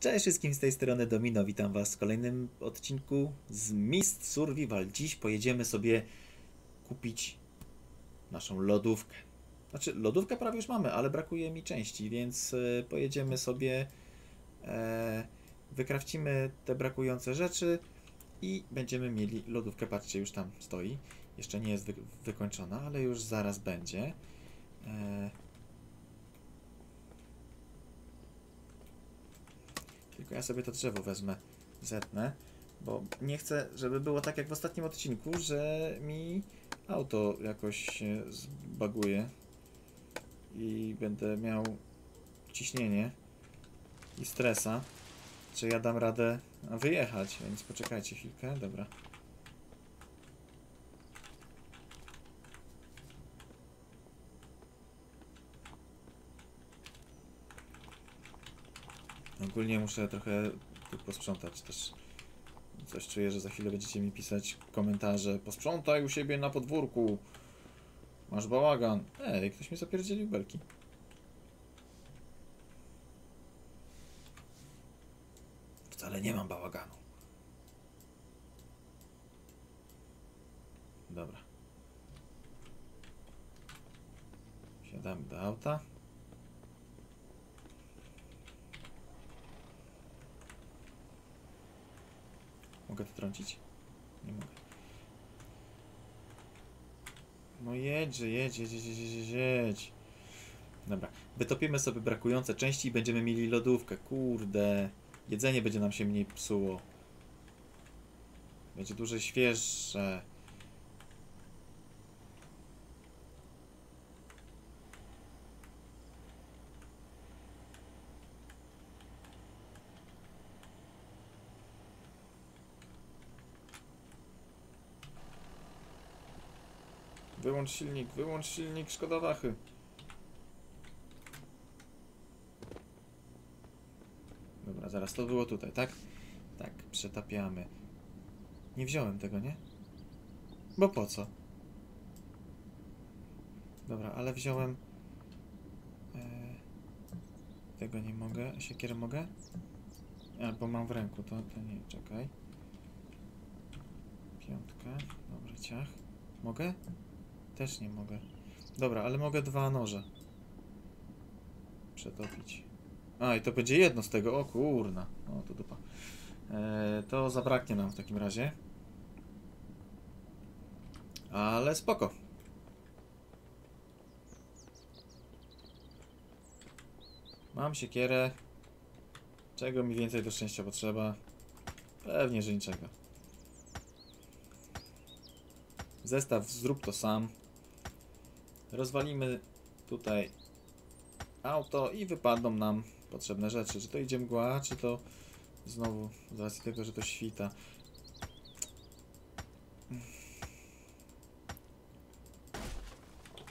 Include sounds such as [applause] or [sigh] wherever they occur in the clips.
Cześć wszystkim z tej strony Domino, witam was w kolejnym odcinku z Mist Survival. Dziś pojedziemy sobie kupić naszą lodówkę. Znaczy, lodówkę prawie już mamy, ale brakuje mi części, więc e, pojedziemy sobie, e, wykrawcimy te brakujące rzeczy i będziemy mieli lodówkę. Patrzcie, już tam stoi. Jeszcze nie jest wy wykończona, ale już zaraz będzie. E, Tylko ja sobie to drzewo wezmę, zetnę, bo nie chcę, żeby było tak jak w ostatnim odcinku, że mi auto jakoś zbaguje i będę miał ciśnienie i stresa, czy ja dam radę wyjechać, więc poczekajcie chwilkę, dobra. Ogólnie muszę trochę tu posprzątać też. Coś czuję, że za chwilę będziecie mi pisać komentarze. Posprzątaj u siebie na podwórku. Masz bałagan. Ej, ktoś mi zapierdzielił belki. Wcale nie mam bałaganu. Dobra. Siadamy do auta. Mogę to trącić? Nie mogę. No jedź, jedź, jedź, jedź, jedź. Dobra, wytopimy sobie brakujące części i będziemy mieli lodówkę. Kurde, jedzenie będzie nam się mniej psuło. Będzie dużo świeższe. Wyłącz silnik, wyłącz silnik, szkoda wachy. Dobra, zaraz to było tutaj, tak? Tak, przetapiamy. Nie wziąłem tego, nie? Bo po co? Dobra, ale wziąłem... E, tego nie mogę. Siekierę mogę? A, bo mam w ręku, to, to nie, czekaj. Piątka, dobra, ciach. Mogę? Też nie mogę. Dobra, ale mogę dwa noże. Przetopić. A, i to będzie jedno z tego. O kurna. O, to dupa. E, to zabraknie nam w takim razie. Ale spoko. Mam siekierę. Czego mi więcej do szczęścia potrzeba? Pewnie, że niczego. Zestaw zrób to sam. Rozwalimy tutaj auto i wypadną nam potrzebne rzeczy. Czy to idzie mgła, czy to znowu z racji tego, że to świta.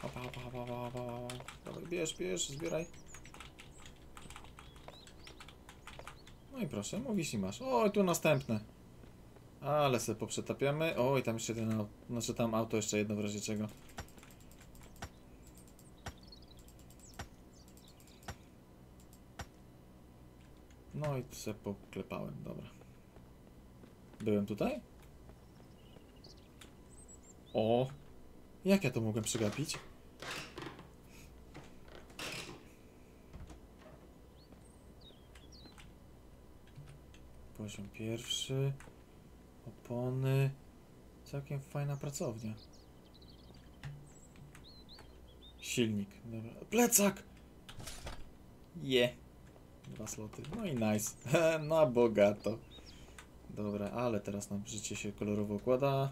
Hopa. Dawaj, bierz, bierz, zbieraj. No i proszę, mówisz i masz. O, tu następne. Ale sobie poprzetapiamy. Oj, tam jeszcze jeden. Znaczy tam auto jeszcze jedno w razie czego. No i se poklepałem, dobra. Byłem tutaj? O! Jak ja to mogłem przegapić? Poziom pierwszy. Opony. Całkiem fajna pracownia. Silnik. Dobra. Plecak! Je. Dwa sloty. No i nice. [laughs] Na bogato. Dobra, ale teraz nam życie się kolorowo układa.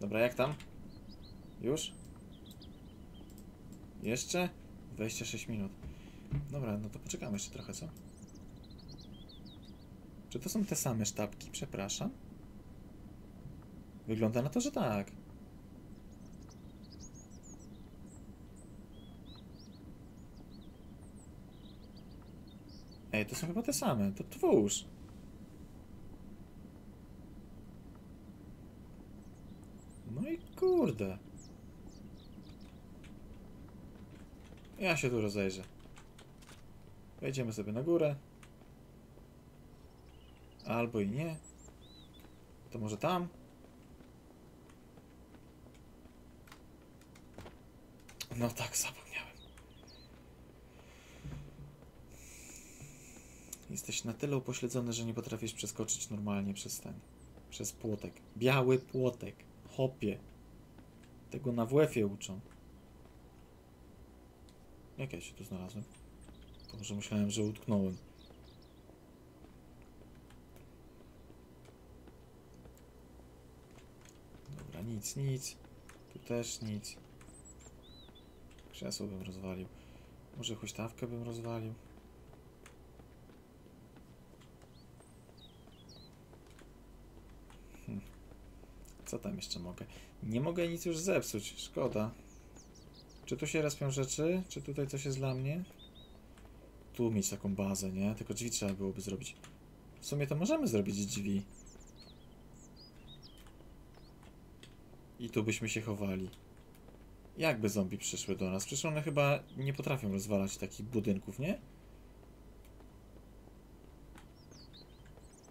Dobra, jak tam? Już? Jeszcze? 26 minut. Dobra, no to poczekamy jeszcze trochę, co? Czy to są te same sztabki? Przepraszam. Wygląda na to, że tak. Ej, to są chyba te same. To twórz. No i kurde. Ja się tu rozejrzę. Wejdziemy sobie na górę. Albo i nie. To może tam? No tak, zapomniałem. Jesteś na tyle upośledzony, że nie potrafisz przeskoczyć normalnie przez ten. Przez płotek. Biały płotek. Hopie. Tego na WF-ie uczą. Jak ja się tu znalazłem? Może myślałem, że utknąłem. Dobra, nic, nic. Tu też nic. Krzesło bym rozwalił. Może huśtawkę bym rozwalił. Co tam jeszcze mogę? Nie mogę nic już zepsuć, szkoda. Czy tu się respią rzeczy? Czy tutaj coś jest dla mnie? Tu mieć taką bazę, nie? Tylko drzwi trzeba byłoby zrobić. W sumie to możemy zrobić drzwi. I tu byśmy się chowali. Jakby zombie przyszły do nas? Przecież one chyba nie potrafią rozwalać takich budynków, nie?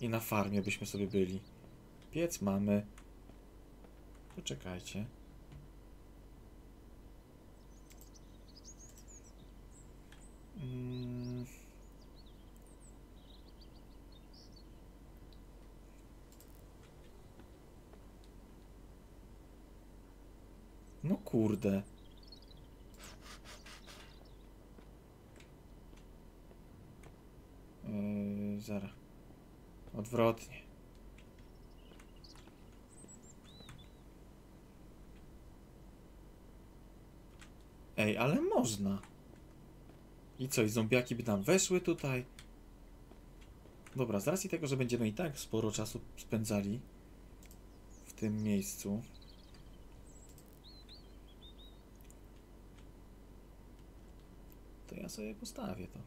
I na farmie byśmy sobie byli. Piec mamy. Poczekajcie. Mm. No kurde. Yy, zaraz. Odwrotnie. Ej, ale można. I co, i zombiaki by tam weszły tutaj? Dobra, z racji tego, że będziemy i tak sporo czasu spędzali w tym miejscu. To ja sobie postawię to.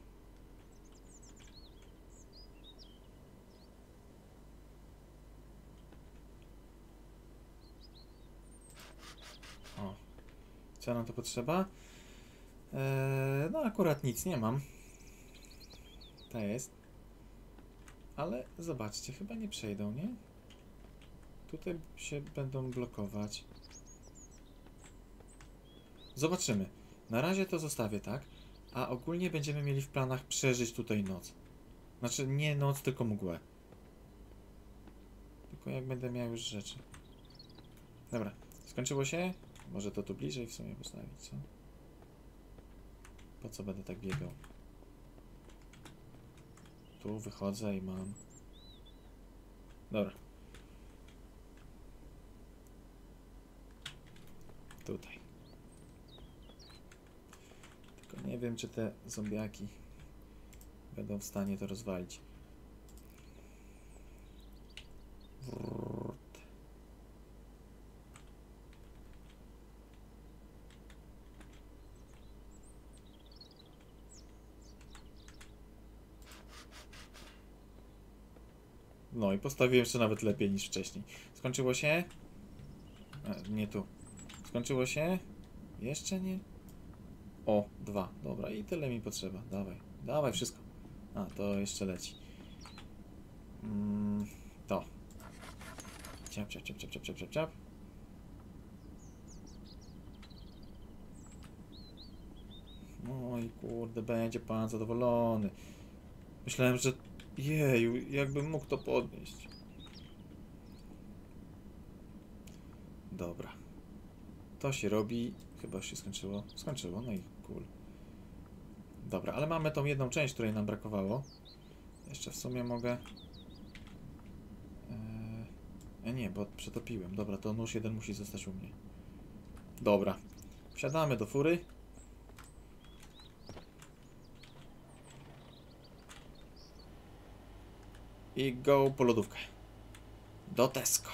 O. Co nam to potrzeba? Eee, no akurat nic nie mam. To jest. Ale zobaczcie, chyba nie przejdą, nie? Tutaj się będą blokować. Zobaczymy. Na razie to zostawię tak. A ogólnie będziemy mieli w planach przeżyć tutaj noc. Znaczy nie noc, tylko mgłę. Tylko jak będę miał już rzeczy. Dobra, skończyło się? Może to tu bliżej w sumie postawić, co? Po co będę tak biegał? Tu wychodzę i mam. Dobra. Tutaj. Tylko nie wiem, czy te zombiaki będą w stanie to rozwalić. Wrrrt. No i postawiłem jeszcze nawet lepiej niż wcześniej. Skończyło się? A, nie tu. Skończyło się? Jeszcze nie? O, dwa. Dobra, i tyle mi potrzeba. Dawaj, dawaj wszystko. A, to jeszcze leci. Mm, to. Ciap, ciap, ciap, ciap, ciap, ciap, ciap, ciap. Oj, kurde, będzie pan zadowolony. Myślałem, że... Jeju, jakbym mógł to podnieść. Dobra. To się robi. Chyba się skończyło. Skończyło, no i cool. Dobra, ale mamy tą jedną część, której nam brakowało. Jeszcze w sumie mogę... Eee... Nie, bo przetopiłem. Dobra, to nóż jeden musi zostać u mnie. Dobra. Wsiadamy do fury. I go po lodówkę. Do Tesco.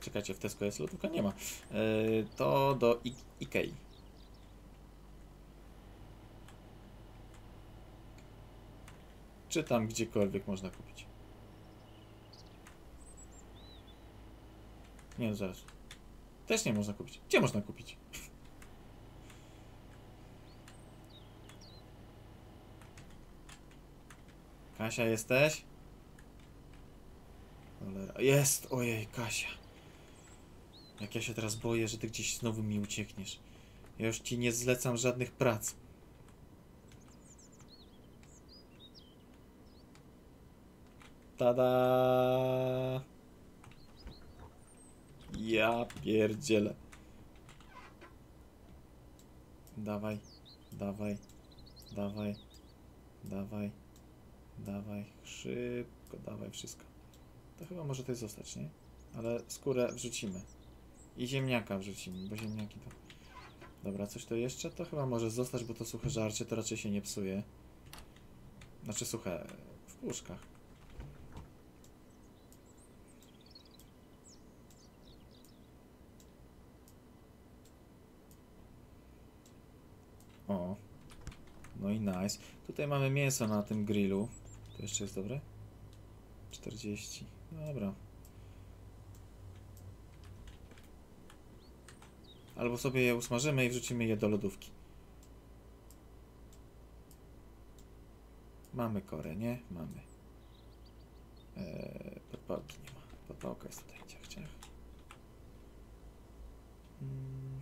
Czekajcie, w Tesco jest lodówka? Nie ma. Yy, to do I Ikei. Czy tam gdziekolwiek można kupić. Nie, no zaraz. Też nie można kupić. Gdzie można kupić? Kasia, jesteś? Cholera. Jest! Ojej, Kasia. Jak ja się teraz boję, że ty gdzieś znowu mi uciekniesz. Ja już ci nie zlecam żadnych prac. Tada! Ja pierdzielę. Dawaj, dawaj, dawaj, dawaj, dawaj, szybko, dawaj wszystko. To chyba może tutaj zostać, nie? Ale skórę wrzucimy. I ziemniaka wrzucimy, bo ziemniaki to... Dobra, coś to jeszcze? To chyba może zostać, bo to suche żarcie to raczej się nie psuje. Znaczy suche w puszkach. O. No i nice. Tutaj mamy mięso na tym grillu. To jeszcze jest dobre? 40. Dobra. Albo sobie je usmażymy i wrzucimy je do lodówki. Mamy korę, nie? Mamy. Eee, podpałki nie ma. Podpałka jest tutaj. Ciach, ciach. Mm.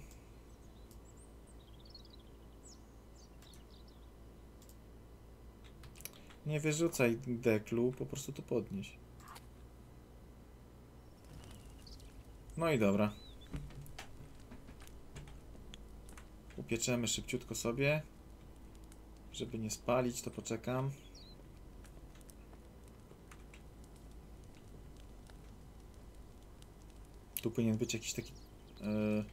Nie wyrzucaj deklu, po prostu to podnieś. No i dobra. Upieczemy szybciutko sobie. Żeby nie spalić, to poczekam. Tu powinien być jakiś taki e,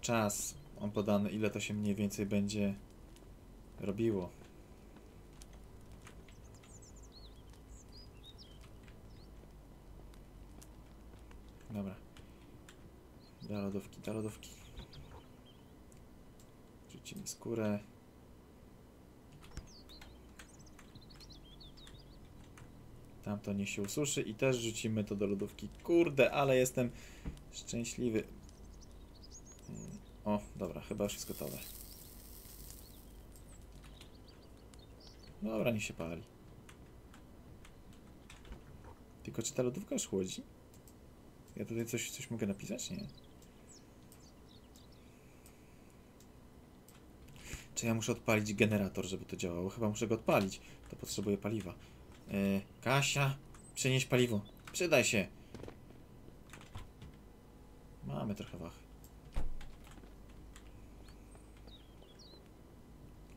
czas on podany, ile to się mniej więcej będzie robiło. Dobra. Do lodówki, do lodówki. Rzucimy skórę. Tamto niech się ususzy i też rzucimy to do lodówki. Kurde, ale jestem szczęśliwy. O, dobra, chyba już jest gotowe. Dobra, niech się pali. Tylko czy ta lodówka już chłodzi? Ja tutaj coś, coś mogę napisać? Nie. Czy ja muszę odpalić generator, żeby to działało? Chyba muszę go odpalić. To potrzebuję paliwa. Yy, Kasia, przynieś paliwo. Przydaj się. Mamy trochę wachy.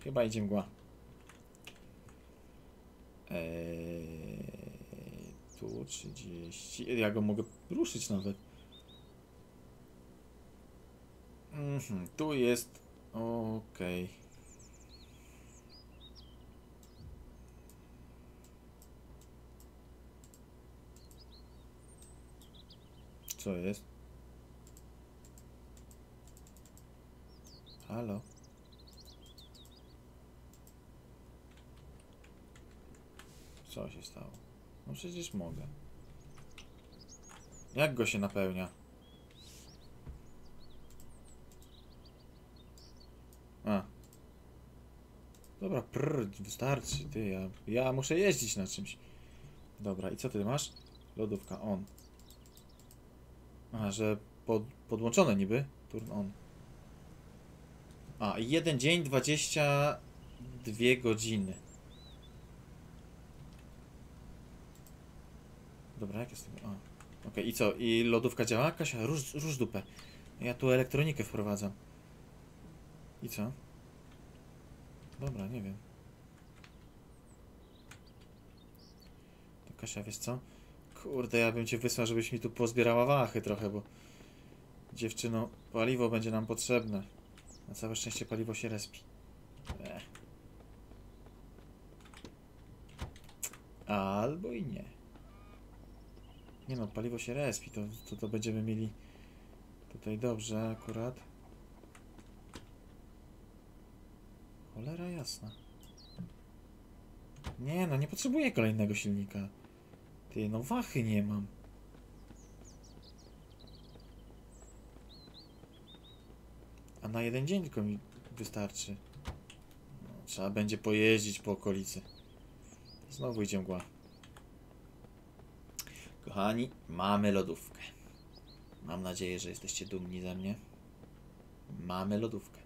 Chyba idzie mgła. Eee, tu 30. Ja go mogę ruszyć nawet. Mhm, tu jest. Okej. Co jest? Halo? Co się stało? No przecież mogę. Jak go się napełnia? A. Dobra, prr, wystarczy, ty, ja, ja muszę jeździć na czymś. Dobra, i co ty masz? Lodówka, on. A, że pod, podłączone niby? Turn on. A, jeden dzień, 22 godziny. Dobra, jak jest? A, okej, i co? I lodówka działa? Kasia, róż, róż dupę. Ja tu elektronikę wprowadzam. I co? Dobra, nie wiem. To Kasia, wiesz co? Kurde, ja bym cię wysłał, żebyś mi tu pozbierała wachy trochę, bo... Dziewczyno, paliwo będzie nam potrzebne. Na całe szczęście paliwo się respi. Ech. Albo i nie. Nie no, paliwo się respi, to, to, to będziemy mieli tutaj dobrze akurat. Cholera jasna. Nie no, nie potrzebuję kolejnego silnika. Ty, no wachy nie mam. A na jeden dzień tylko mi wystarczy. No, trzeba będzie pojeździć po okolicy. Znowu idzie mgła. Kochani, mamy lodówkę. Mam nadzieję, że jesteście dumni ze mnie. Mamy lodówkę.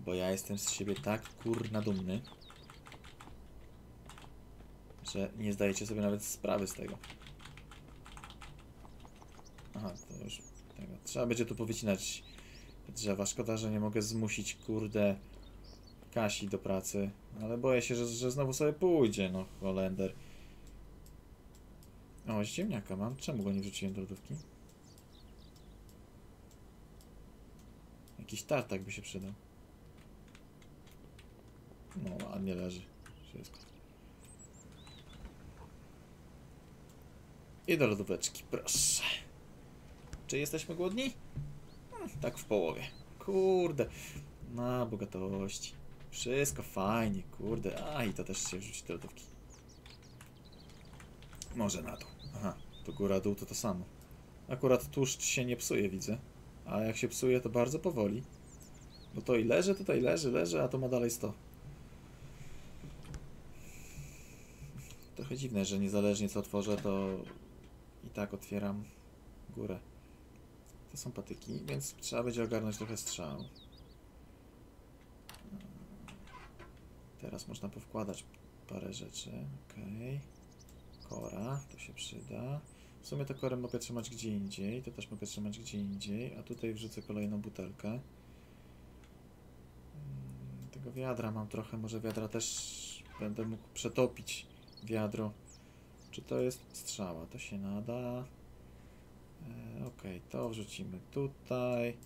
Bo ja jestem z siebie tak kurna dumny, że nie zdajecie sobie nawet sprawy z tego. Aha, to już tego. Trzeba będzie tu powycinać drzewa. Szkoda, że nie mogę zmusić, kurde, Kasi do pracy. Ale boję się, że, że znowu sobie pójdzie, no, Holender. O, ziemniaka mam. Czemu go nie wrzuciłem do lodówki? Jakiś tartak by się przydał. No, ładnie leży. Wszystko. I do lodóweczki, proszę. Czy jesteśmy głodni? Hmm, tak w połowie. Kurde. Na bogatości. Wszystko fajnie, kurde. A i to też się wrzuci do lodówki. Może na dół. Aha, to góra dół to to samo. Akurat tłuszcz się nie psuje, widzę. A jak się psuje, to bardzo powoli. Bo to i leży, tutaj leży, leży, a to ma dalej 100. Trochę dziwne, że niezależnie co otworzę, to i tak otwieram górę. To są patyki, więc trzeba będzie ogarnąć trochę strzał. Teraz można powkładać parę rzeczy. Okej. Kora, to się przyda. W sumie to korę mogę trzymać gdzie indziej, to też mogę trzymać gdzie indziej, a tutaj wrzucę kolejną butelkę. Tego wiadra mam trochę, może wiadra też będę mógł przetopić wiadro. Czy to jest strzała? To się nada. E, ok, to wrzucimy tutaj.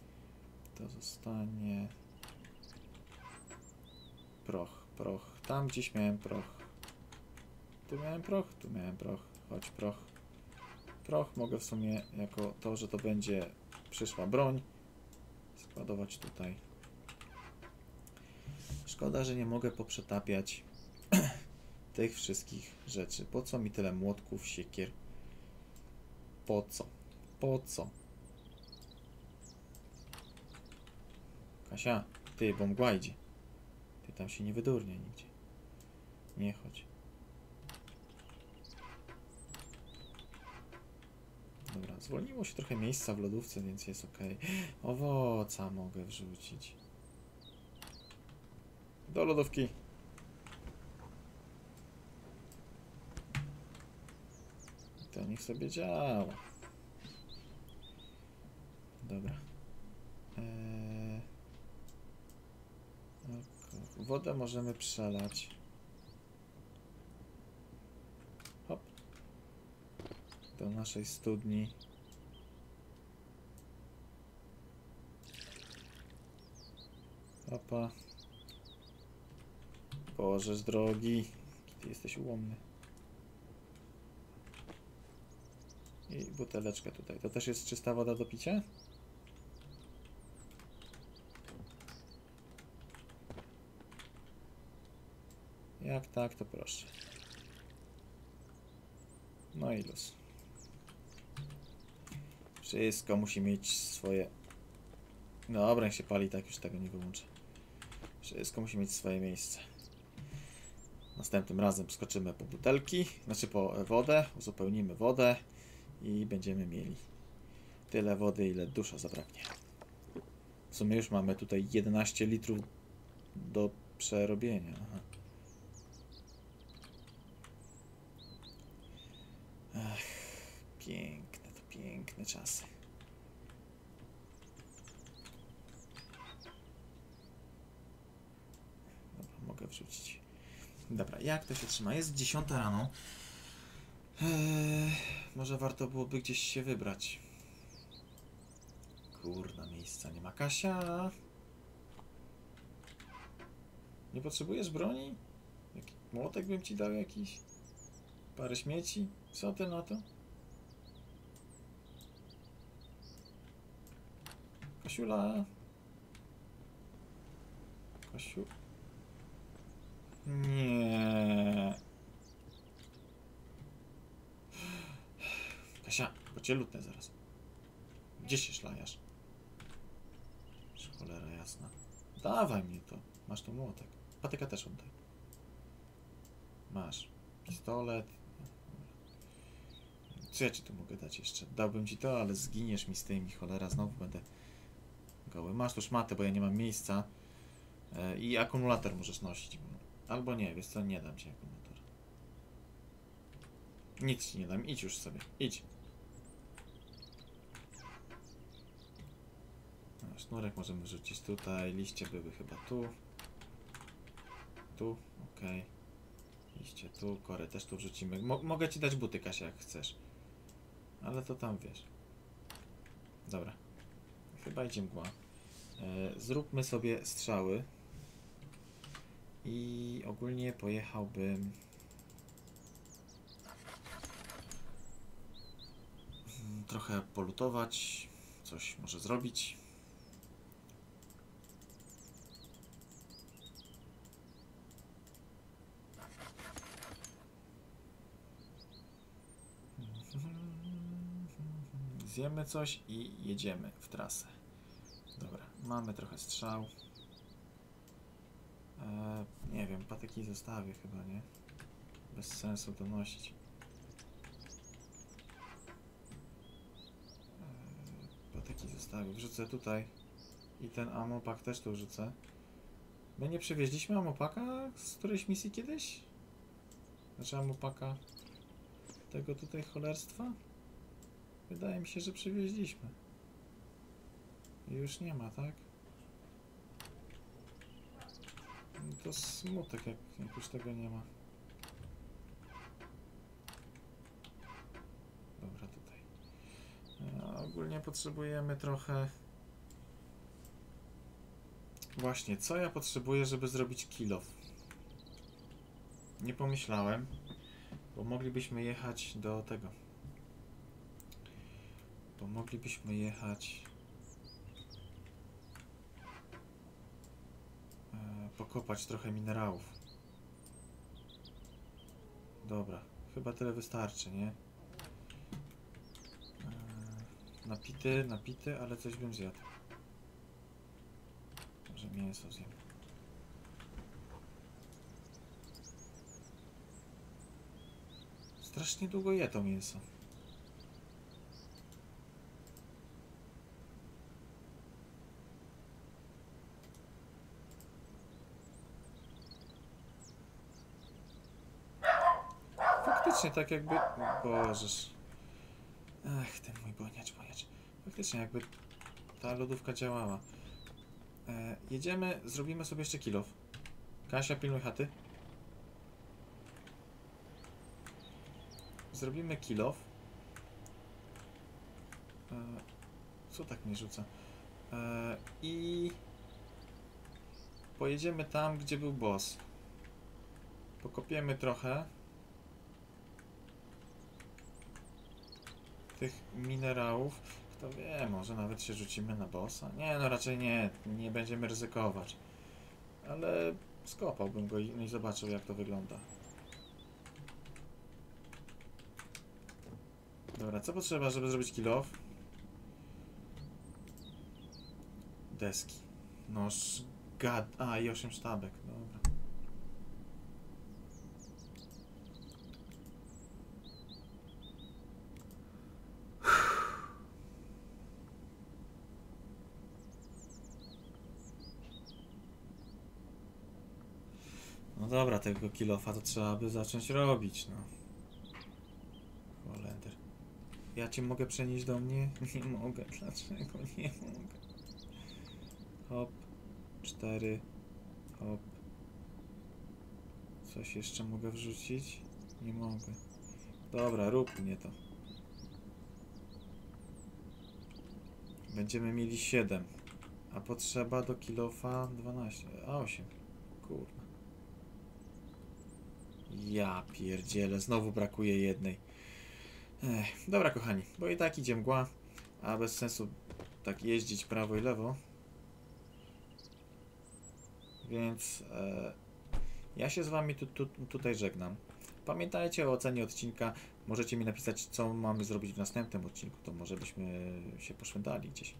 To zostanie. Proch, proch. Tam gdzieś miałem proch. Tu miałem proch, tu miałem proch. Chodź proch. Proch mogę w sumie jako to, że to będzie przyszła broń składować tutaj. Szkoda, że nie mogę poprzetapiać tych wszystkich rzeczy. Po co mi tyle młotków, siekier? Po co? Po co? Kasia, ty, bo mgła idzie. Ty tam się nie wydurnie nigdzie. Nie chodź. Dobra, zwolniło się trochę miejsca w lodówce, więc jest ok. Owoca mogę wrzucić. Do lodówki. Niech sobie działa. Dobra. Eee... Wodę możemy przelać. Hop. Do naszej studni. Opa. Bożeż drogi. Jaki Ty jesteś ułomny. I buteleczka tutaj. To też jest czysta woda do picia? Jak tak, to proszę. No i luz. Wszystko musi mieć swoje... Dobra, jak się pali, tak już tego nie wyłączę. Wszystko musi mieć swoje miejsce. Następnym razem skoczymy po butelki, znaczy po wodę, uzupełnimy wodę i będziemy mieli tyle wody, ile dusza zabraknie. W sumie już mamy tutaj 11 litrów do przerobienia. Aha. Ach, piękne, to piękne czasy. Dobra, mogę wrzucić. Dobra, jak to się trzyma? Jest 10 rano. Eee, może warto byłoby gdzieś się wybrać. Kurna, miejsca nie ma. Kasia! Nie potrzebujesz broni? Jaki młotek bym ci dał jakiś? Parę śmieci? Co ty na to? Kasiula? Kasiu? Nie. Kasia, bo cię lutnę zaraz. Gdzie się szlajasz? Cholera jasna. Dawaj mi to. Masz tu młotek. Patyka też oddaj. Masz. Pistolet. Co ja ci tu mogę dać jeszcze? Dałbym ci to, ale zginiesz mi z tymi, cholera, znowu będę goły. Masz tu szmatę, bo ja nie mam miejsca. E, I akumulator możesz nosić. Albo nie, wiesz co, nie dam ci akumulatora. Nic ci nie dam, idź już sobie, idź. Sznurek możemy rzucić tutaj, liście były chyba tu. Tu, okej. Liście tu, korę też tu wrzucimy. Mo mogę ci dać buty, Kasia, jak chcesz. Ale to tam wiesz. Dobra. Chyba idzie mgła. E, zróbmy sobie strzały. I ogólnie pojechałbym. Trochę polutować, coś może zrobić. Zjemy coś i jedziemy w trasę. Dobra, mamy trochę strzał. Eee, nie wiem, patyki zostawię chyba, nie? Bez sensu donosić. Eee, patyki zostawię. Wrzucę tutaj. I ten amopak też tu wrzucę. My nie przywieźliśmy amopaka z którejś misji kiedyś? Znaczy amopaka tego tutaj cholerstwa? Wydaje mi się, że przywieźliśmy. I już nie ma, tak? To smutek, jak, jak już tego nie ma. Dobra, tutaj. A ogólnie potrzebujemy trochę... Właśnie, co ja potrzebuję, żeby zrobić kilof? Nie pomyślałem, bo moglibyśmy jechać do tego. Bo moglibyśmy jechać... e, pokopać trochę minerałów. Dobra, chyba tyle wystarczy, nie? E, napity, napity, ale coś bym zjadł. Może mięso zjem. Strasznie długo je to mięso. Faktycznie tak jakby... Bożeż. Ach, ten mój boniacz, boniacz. Faktycznie jakby ta lodówka działała. E, jedziemy, zrobimy sobie jeszcze kilof. Kasia, pilnuj chaty. Zrobimy kilof. E, co tak mnie rzuca? E, I pojedziemy tam, gdzie był boss. Pokopiemy trochę tych minerałów. Kto wie, może nawet się rzucimy na bossa. Nie, no raczej nie, nie będziemy ryzykować. Ale skopałbym go i, no i zobaczył jak to wygląda. Dobra, co potrzeba, żeby zrobić kill off? Deski. Noż, gad... A, i 8 sztabek, dobra. No dobra, tego kilofa to trzeba by zacząć robić, no. Ja cię mogę przenieść do mnie? [laughs] Nie mogę. Dlaczego nie mogę? Hop. Cztery. Hop. Coś jeszcze mogę wrzucić? Nie mogę. Dobra, rób mnie to. Będziemy mieli 7. A potrzeba do kilofa 12. A 8. Kurwa. Ja pierdzielę, znowu brakuje jednej. Ech, dobra kochani, bo i tak idzie mgła, a bez sensu tak jeździć prawo i lewo. Więc e, ja się z wami tu, tu, tutaj żegnam. Pamiętajcie o ocenie odcinka. Możecie mi napisać, co mamy zrobić w następnym odcinku. To może byśmy się poszwędali gdzieś.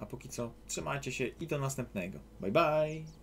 A póki co, trzymajcie się i do następnego. Bye bye!